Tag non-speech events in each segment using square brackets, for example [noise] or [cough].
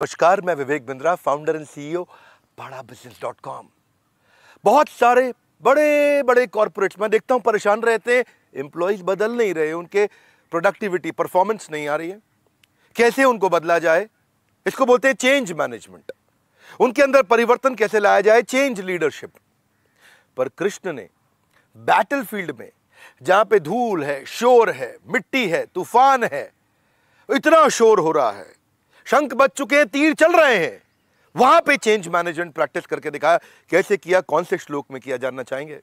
नमस्कार, मैं Vivek Bindra founder and CEO Bada business dot com बहुत सारे बड़े बड़े कॉरपोरेट्स मैं देखता हूँ, परेशान रहते हैं। एम्प्लॉयज़ बदल नहीं रहे, उनके प्रोडक्टिविटी परफॉर्मेंस नहीं आ रही है। कैसे उनको बदला जाए? इसको बोलते हैं चेंज मैनेजमेंट उनके अंदर परिवर्तन कैसे लाया जाए? चेंज लीडरशिप पर कृष्ण ने बैटल फ़ील्ड में, जहाँ पे धूल है, शोर है, मिट्टी है, तूफ़ान है, इतना शोर हो रहा है शंख बच चुके हैं, तीर चल रहे हैं। वहाँ पे चेंज मैनेजमेंट प्रैक्टिस करके दिखाया, कैसे किया, कौन से श्लोक में किया जानना चाहेंगे?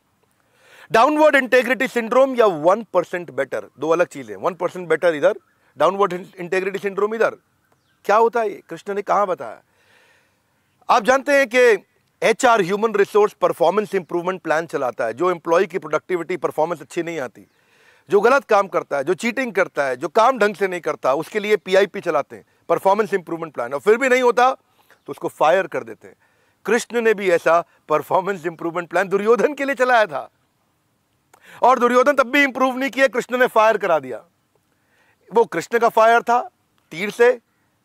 डाउनवर्ड इंटेग्रिटी सिंड्रोम या वन परसेंट बेटर दो अलग चीज़ें वन परसेंट बेटर इधर डाउनवर्ड इंटेग्रिटी सिंड्रोम इधर। क्या होता है? कृष्ण ने कहा बताया? आप जानते हैं कि H R human resource performance improvement plan चलाता है, जो एम्प्लॉय की प्रोडक्टिविटी परफॉर्मेंस अच्छी नहीं आती। जो गलत काम करता है, जो चीटिंग करता है, जो काम ढंग से नहीं करता, उसके लिए पीआईपी चलाते हैं। परफॉर्मेंस इंप्रूवमेंट प्लान और फिर भी नहीं होता तो उसको फायर कर देते हैं। कृष्ण ने भी ऐसा परफॉर्मेंस इंप्रूवमेंट प्लान दुर्योधन के लिए चलाया था। और दुर्योधन तब भी इंप्रूव नहीं किया कृष्ण ने फायर करा दिया। वो कृष्ण का फायर था तीर से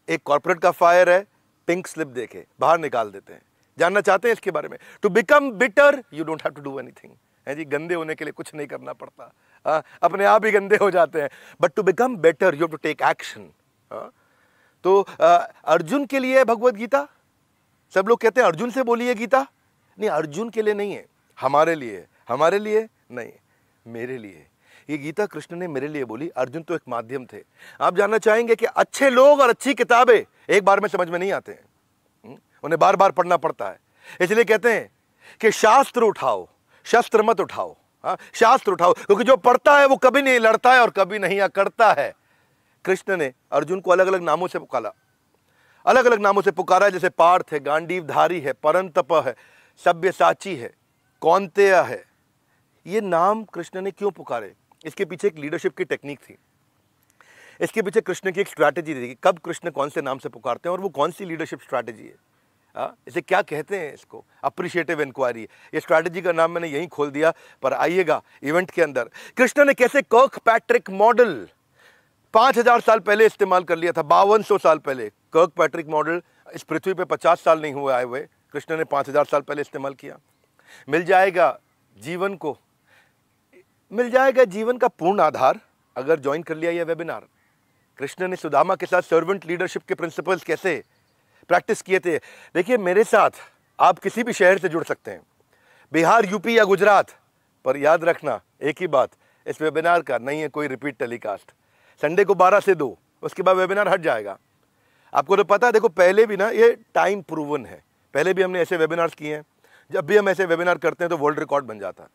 एक कॉर्पोरेट का फायर है पिंक स्लिप देके बाहर निकाल देते हैं। जानना चाहते हैं इसके बारे में? To become bitter you don't have to do anything है जी गंदे होने के लिए कुछ नहीं करना पड़ता। आ, अपने आप ही गंदे हो जाते हैं। But to become better you have to take action तो अर्जुन के लिए भगवत गीता? सब लोग कहते हैं, अर्जुन से बोलिए गीता। नहीं, अर्जुन के लिए नहीं है, हमारे लिए हमारे लिए नहीं, मेरे लिए ये गीता कृष्ण ने मेरे लिए बोली, अर्जुन तो एक माध्यम थे। आप जानना चाहेंगे कि अच्छे लोग और अच्छी किताबें एक बार में समझ में नहीं आते हैं। हम्म? उन्हें बार बार पढ़ना पड़ता है। इसलिए कहते हैं कि शास्त्र उठाओ, शस्त्र मत उठाओ। हाँ शास्त्र उठाओ, क्योंकि जो पढ़ता है वो कभी नहीं लड़ता है और कभी नहीं अकड़ता है। कृष्ण ने अर्जुन को अलग अलग नामों से पुकारा। अलग अलग नामों से पुकारा जैसे पार्थ है गांडीव धारी है परंतप है सभ्य साची है कौनतेय है। ये नाम कृष्ण ने क्यों पुकारे? इसके पीछे एक लीडरशिप की टेक्निक थी। इसके पीछे कृष्ण की एक स्ट्रैटेजी थी कब कृष्ण कौन से नाम से पुकारते हैं और वो कौन सी लीडरशिप स्ट्रैटेजी है। आ, इसे क्या कहते हैं इसको? अप्रिशिएटिव इंक्वायरी ये स्ट्रैटेजी का नाम मैंने यहीं खोल दिया पर आइएगा इवेंट के अंदर। कृष्ण ने कैसे कर्क पैट्रिक मॉडल पाँच हज़ार साल पहले इस्तेमाल कर लिया था बावन सौ साल पहले। कर्क पैट्रिक मॉडल इस पृथ्वी पे पचास साल नहीं हुए, आए हुए। कृष्ण ने पाँच हज़ार साल पहले इस्तेमाल किया। मिल जाएगा जीवन को, मिल जाएगा जीवन का पूर्ण आधार अगर ज्वाइन कर लिया यह वेबिनार कृष्ण ने सुदामा के साथ सर्वेंट लीडरशिप के प्रिंसिपल्स कैसे प्रैक्टिस किए थे? देखिए, मेरे साथ आप किसी भी शहर से जुड़ सकते हैं। बिहार यूपी या गुजरात, पर याद रखना, एक ही बात, इस वेबिनार का नहीं है कोई रिपीट टेलीकास्ट संडे को बारह से दो, उसके बाद वेबिनार हट जाएगा। आपको तो पता है, देखो पहले भी ना ये टाइम प्रूवन है। पहले भी हमने ऐसे वेबिनार्स किए हैं। जब भी हम ऐसे वेबिनार करते हैं तो वर्ल्ड रिकॉर्ड बन जाता है।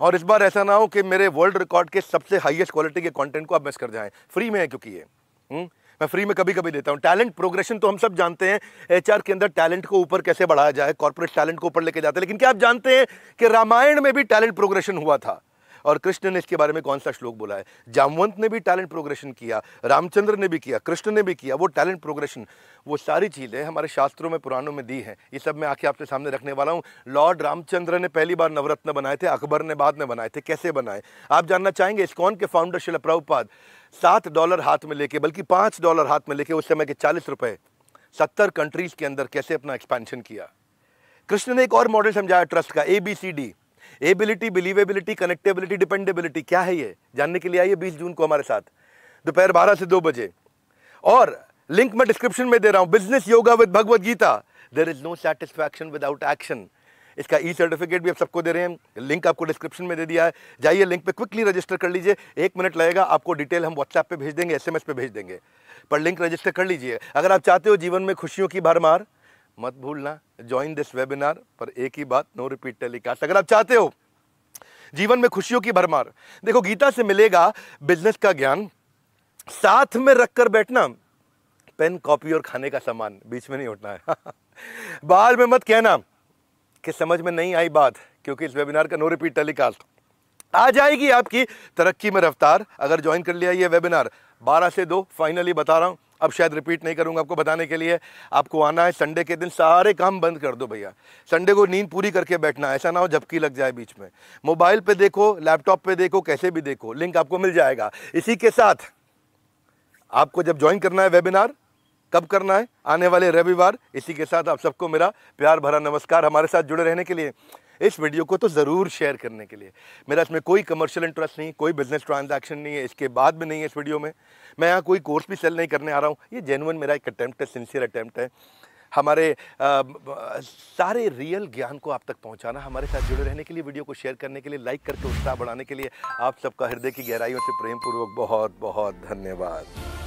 और इस बार ऐसा ना हो कि मेरे वर्ल्ड रिकॉर्ड के सबसे हाईएस्ट क्वालिटी के कंटेंट को आप मिस कर जाएँ। फ्री में है क्योंकि ये? हम्म? मैं फ्री में कभी कभी देता हूँ। टैलेंट प्रोग्रेशन तो हम सब जानते हैं। एचआर के अंदर टैलेंट को ऊपर कैसे बढ़ाया जाए कॉर्पोरेट टैलेंट को ऊपर लेके जाते हैं। लेकिन क्या आप जानते हैं कि रामायण में भी टैलेंट प्रोग्रेशन हुआ था? और कृष्ण ने इसके बारे में कौन सा श्लोक बोला है? जामवंत ने भी टैलेंट प्रोग्रेशन किया, रामचंद्र ने भी किया, कृष्ण ने भी किया, वो टैलेंट प्रोग्रेशन वो सारी चीज़ें हमारे शास्त्रों में, पुराणों में दी हैं। ये सब मैं आके आपके सामने रखने वाला हूँ। लॉर्ड रामचंद्र ने पहली बार नवरत्न बनाए थे, अकबर ने बाद में बनाए थे। कैसे बनाए? आप जानना चाहेंगे, इस्कॉन के फाउंडर शिल प्रभुपाद सात डॉलर हाथ में लेके, बल्कि पाँच डॉलर हाथ में लेके उस समय के चालीस रुपए, सत्तर कंट्रीज़ के अंदर कैसे अपना एक्सपेंशन किया? कृष्ण ने एक और मॉडल समझाया ट्रस्ट का A B C D ability, believability, connectability, dependability, क्या है ये? जानने के लिए आइए बीस जून को हमारे साथ। दोपहर बारह से दो बजे। और लिंक मैं डिस्क्रिप्शन में दे रहा हूँ। Business yoga with Bhagavad Gita. There is no satisfaction without action इसका ई सर्टिफिकेट भी आप सबको दे रहे हैं। लिंक आपको डिस्क्रिप्शन में दे दिया है। जाइए, लिंक पे क्विकली रजिस्टर कर लीजिए। एक मिनट लगेगा, आपको डिटेल हम व्हाट्सएप पे भेज देंगे एसएमएस पे भेज देंगे। पर लिंक रजिस्टर कर लीजिए। अगर आप चाहते हो जीवन में खुशियों की भरमार मत भूलना ज्वाइन दिस वेबिनार पर एक ही बात नो रिपीट टेलीकास्ट अगर आप चाहते हो जीवन में खुशियों की भरमार, देखो गीता से मिलेगा बिज़नेस का ज्ञान। साथ में रखकर बैठना पेन कॉपी और खाने का सामान, बीच में नहीं उठना है। [laughs] बाद में मत कहना कि समझ में नहीं आई बात, क्योंकि इस वेबिनार का नो रिपीट टेलीकास्ट आ जाएगी आपकी तरक्की में रफ्तार। अगर ज्वाइन कर लिया ये वेबिनार 12 से दो फाइनली बता रहा हूँ अब शायद रिपीट नहीं करूँगा आपको बताने के लिए। आपको आना है संडे के दिन, सारे काम बंद कर दो भैया। संडे को नींद पूरी करके बैठना ऐसा ना हो झपकी लग जाए बीच में। मोबाइल पे देखो लैपटॉप पे देखो, कैसे भी देखो लिंक आपको मिल जाएगा। इसी के साथ, आपको जब ज्वाइन करना है वेबिनार कब करना है? आने वाले रविवार इसी के साथ आप सबको मेरा प्यार भरा नमस्कार हमारे साथ जुड़े रहने के लिए। इस वीडियो को तो ज़रूर शेयर करने के लिए। मेरा इसमें कोई कमर्शियल इंटरेस्ट नहीं कोई बिज़नेस ट्रांजैक्शन नहीं है इसके बाद भी नहीं है इस वीडियो में। मैं यहाँ कोई कोर्स भी सेल नहीं करने आ रहा हूँ। ये जेनुअन मेरा एक अटैम्प्ट है सिंसियर अटैम्प्ट है। हमारे आ, सारे रियल ज्ञान को आप तक पहुंचाना हमारे साथ जुड़े रहने के लिए वीडियो को शेयर करने के लिए लाइक करके उत्साह बढ़ाने के लिए आप सबका हृदय की गहराइयों से प्रेम पूर्वक बहुत बहुत धन्यवाद।